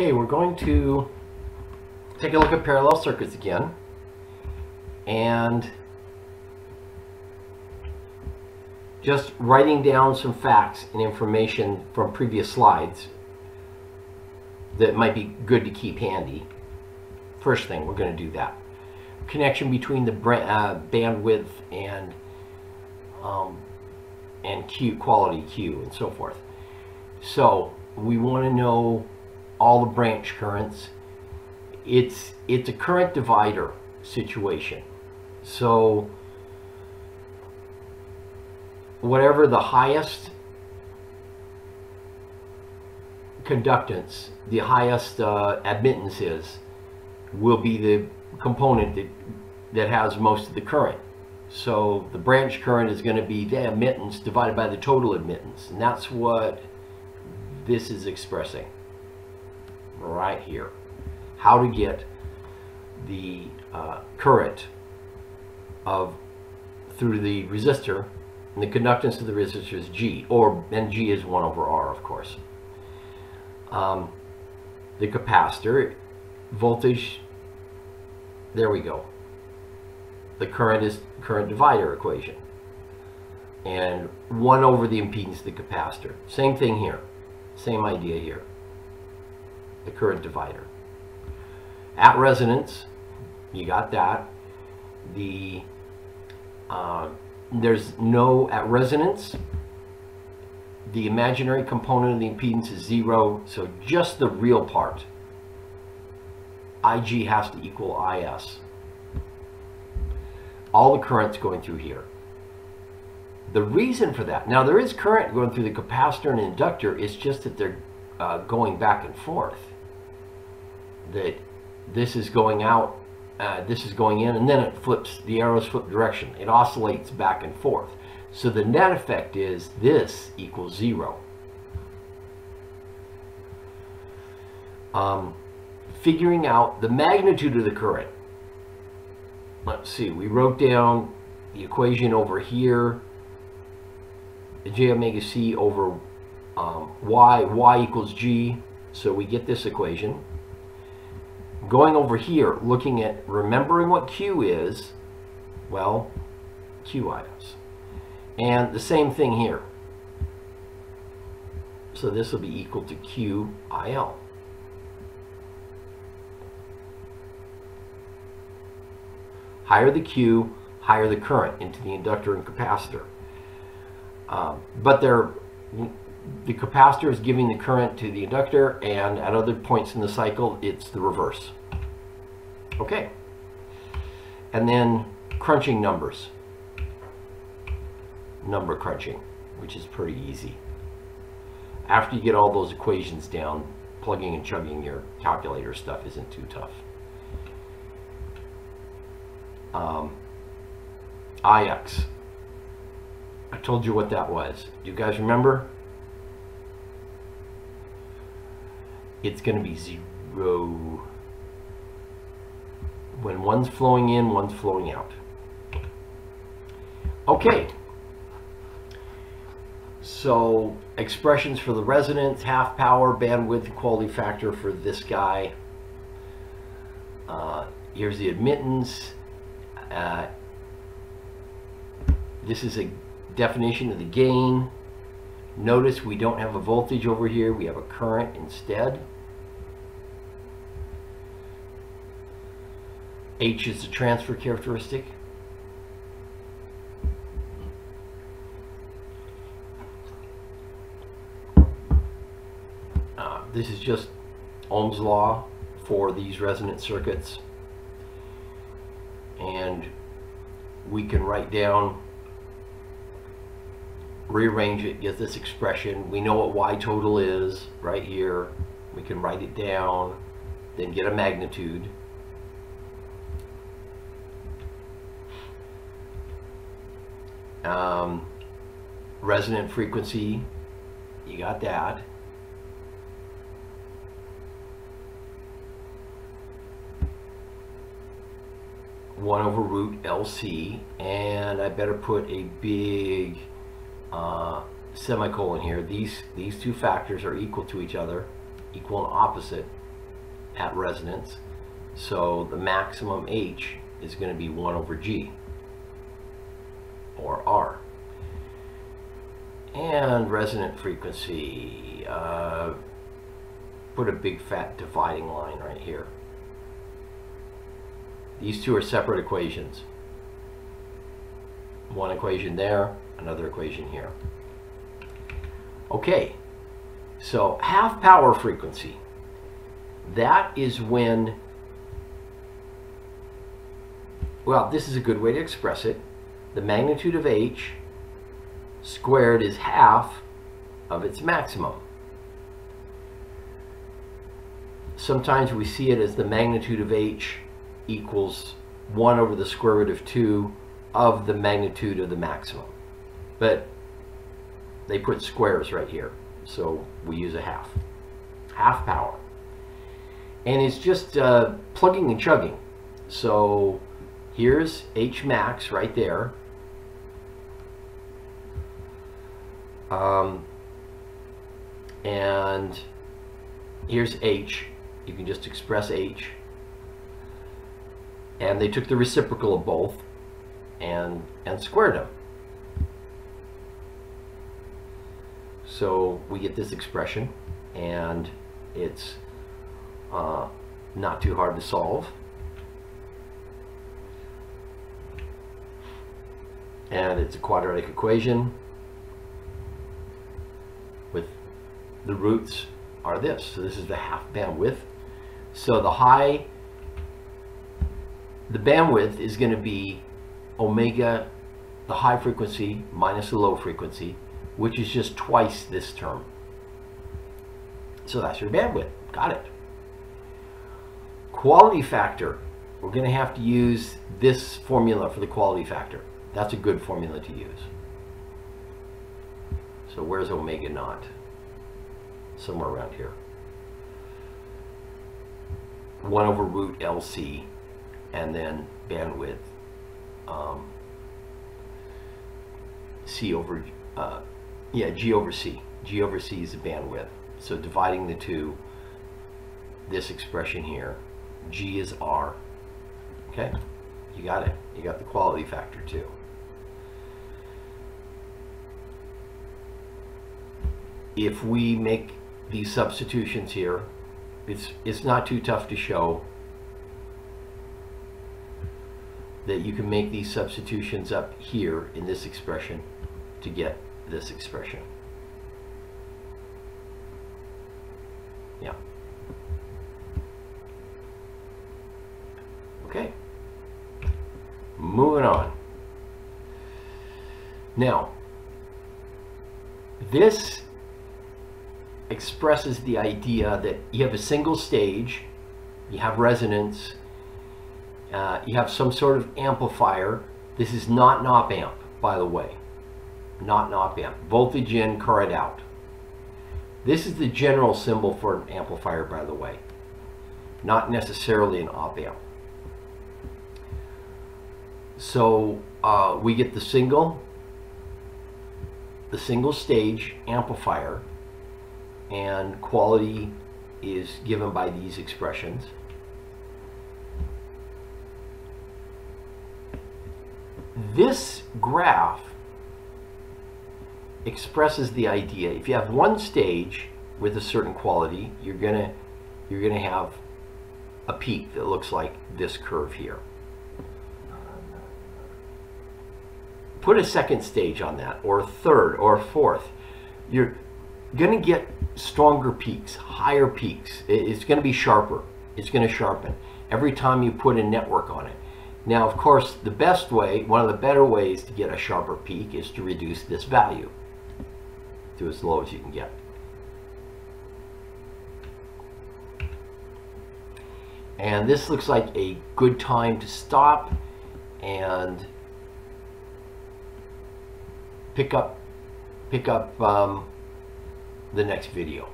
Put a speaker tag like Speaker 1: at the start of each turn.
Speaker 1: Okay, we're going to take a look at parallel circuits again. And just writing down some facts and information from previous slides that might be good to keep handy. First thing, we're going to do that. Connection between the uh, bandwidth and um, and Q quality Q and so forth. So we want to know all the branch currents. It's it's a current divider situation. So whatever the highest conductance, the highest uh, admittance is, will be the component that, that has most of the current. So the branch current is going to be the admittance divided by the total admittance. And that's what this is expressing right here. How to get the uh, current of through the resistor and the conductance of the resistor is G or and G is 1 over R of course. Um, the capacitor voltage there we go. The current is current divider equation. And 1 over the impedance of the capacitor. Same thing here. Same idea here the current divider. At resonance you got that. The uh, there's no at resonance the imaginary component of the impedance is zero so just the real part Ig has to equal Is all the currents going through here. The reason for that now there is current going through the capacitor and inductor it's just that they're uh, going back and forth that this is going out uh, this is going in and then it flips, the arrows flip direction. It oscillates back and forth. So the net effect is this equals zero. Um, figuring out the magnitude of the current. Let's see, we wrote down the equation over here, j omega c over um, y, y equals g, so we get this equation going over here, looking at remembering what Q is, well, QIS. And the same thing here. So this will be equal to QIL. Higher the Q, higher the current into the inductor and capacitor. Um, but they're the capacitor is giving the current to the inductor and at other points in the cycle it's the reverse. Okay. And then crunching numbers. Number crunching, which is pretty easy. After you get all those equations down, plugging and chugging your calculator stuff isn't too tough. Um, IX. I told you what that was. Do you guys remember? it's going to be zero. When one's flowing in, one's flowing out. Okay. So expressions for the resonance, half power, bandwidth, quality factor for this guy. Uh, here's the admittance. Uh, this is a definition of the gain. Notice we don't have a voltage over here, we have a current instead. H is the transfer characteristic. Uh, this is just Ohm's law for these resonant circuits. And we can write down rearrange it, get this expression. We know what Y total is right here. We can write it down, then get a magnitude. Um, resonant frequency, you got that. One over root LC, and I better put a big uh, semicolon here. These, these two factors are equal to each other, equal and opposite. at resonance. So the maximum H is going to be 1 over G or R. And resonant frequency, uh, put a big fat dividing line right here. These two are separate equations. One equation there, another equation here. Okay, so half power frequency. That is when, well, this is a good way to express it. The magnitude of h squared is half of its maximum. Sometimes we see it as the magnitude of h equals 1 over the square root of 2 of the magnitude of the maximum. But they put squares right here, so we use a half. Half power. And it's just uh, plugging and chugging. So here's H max right there. Um, and here's H. You can just express H. And they took the reciprocal of both and, and squared them. So we get this expression and it's uh, not too hard to solve. And it's a quadratic equation with the roots are this. So this is the half bandwidth. So the high, the bandwidth is going to be omega, the high frequency minus the low frequency, which is just twice this term. So that's your bandwidth. Got it. Quality factor. We're going to have to use this formula for the quality factor. That's a good formula to use. So where's omega naught? Somewhere around here. 1 over root LC and then bandwidth um, C over, uh, yeah, G over C. G over C is the bandwidth. So dividing the two, this expression here, G is R. Okay, you got it. You got the quality factor too. If we make these substitutions here, it's, it's not too tough to show that you can make these substitutions up here in this expression to get this expression. Yeah. Okay. Moving on. Now, this expresses the idea that you have a single stage, you have resonance, uh, you have some sort of amplifier. This is not an op amp, by the way. Not an op amp. Voltage in, current out. This is the general symbol for an amplifier, by the way. Not necessarily an op amp. So uh, we get the single, the single stage amplifier, and quality is given by these expressions. This graph expresses the idea. If you have one stage with a certain quality, you're gonna you're gonna have a peak that looks like this curve here. Put a second stage on that, or a third, or a fourth. You're gonna get stronger peaks, higher peaks. It's gonna be sharper. It's gonna sharpen every time you put a network on it. Now, of course, the best way, one of the better ways to get a sharper peak is to reduce this value to as low as you can get. And this looks like a good time to stop and pick up pick up um, the next video.